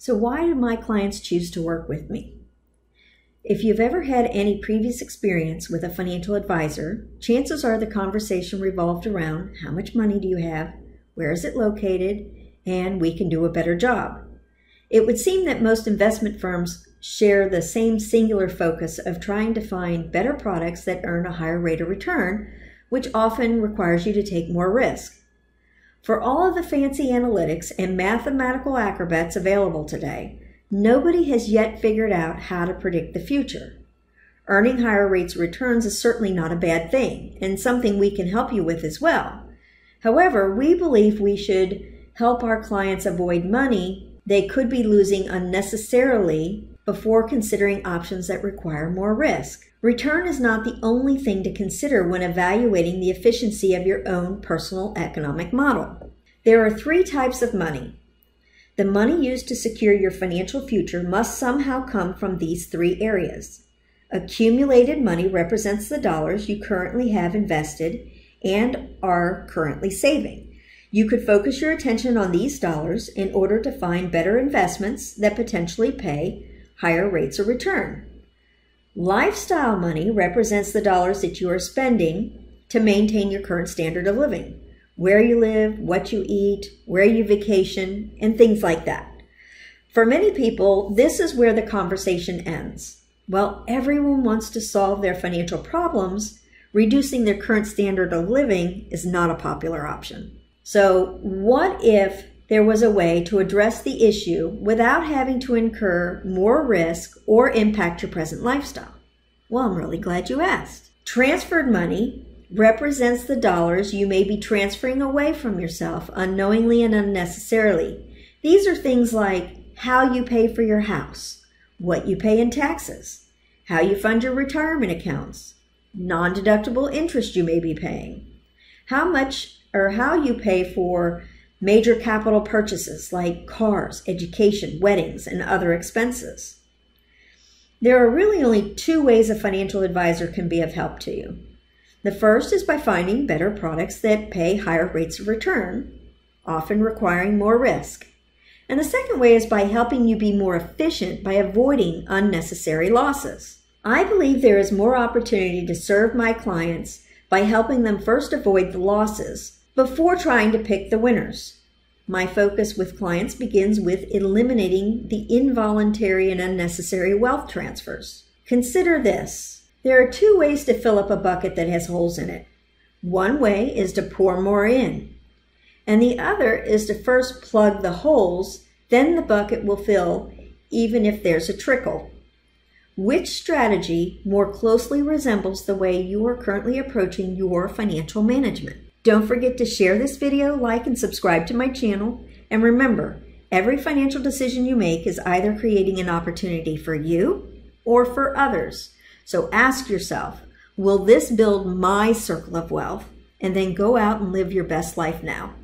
So, why do my clients choose to work with me? If you've ever had any previous experience with a financial advisor, chances are the conversation revolved around how much money do you have, where is it located, and we can do a better job. It would seem that most investment firms share the same singular focus of trying to find better products that earn a higher rate of return, which often requires you to take more risk. For all of the fancy analytics and mathematical acrobats available today, Nobody has yet figured out how to predict the future. Earning higher rates of returns is certainly not a bad thing and something we can help you with as well. However, we believe we should help our clients avoid money they could be losing unnecessarily before considering options that require more risk. Return is not the only thing to consider when evaluating the efficiency of your own personal economic model. There are three types of money the money used to secure your financial future must somehow come from these three areas. Accumulated money represents the dollars you currently have invested and are currently saving. You could focus your attention on these dollars in order to find better investments that potentially pay higher rates of return. Lifestyle money represents the dollars that you are spending to maintain your current standard of living where you live, what you eat, where you vacation, and things like that. For many people, this is where the conversation ends. Well, everyone wants to solve their financial problems. Reducing their current standard of living is not a popular option. So, what if there was a way to address the issue without having to incur more risk or impact your present lifestyle? Well, I'm really glad you asked. Transferred money represents the dollars you may be transferring away from yourself unknowingly and unnecessarily. These are things like how you pay for your house, what you pay in taxes, how you fund your retirement accounts, non deductible interest you may be paying, how much or how you pay for major capital purchases like cars, education, weddings, and other expenses. There are really only two ways a financial advisor can be of help to you. The first is by finding better products that pay higher rates of return, often requiring more risk. And the second way is by helping you be more efficient by avoiding unnecessary losses. I believe there is more opportunity to serve my clients by helping them first avoid the losses before trying to pick the winners. My focus with clients begins with eliminating the involuntary and unnecessary wealth transfers. Consider this there are two ways to fill up a bucket that has holes in it. One way is to pour more in, and the other is to first plug the holes, then the bucket will fill even if there's a trickle. Which strategy more closely resembles the way you are currently approaching your financial management? Don't forget to share this video, like, and subscribe to my channel. And remember, every financial decision you make is either creating an opportunity for you or for others. So ask yourself, will this build my circle of wealth? And then go out and live your best life now.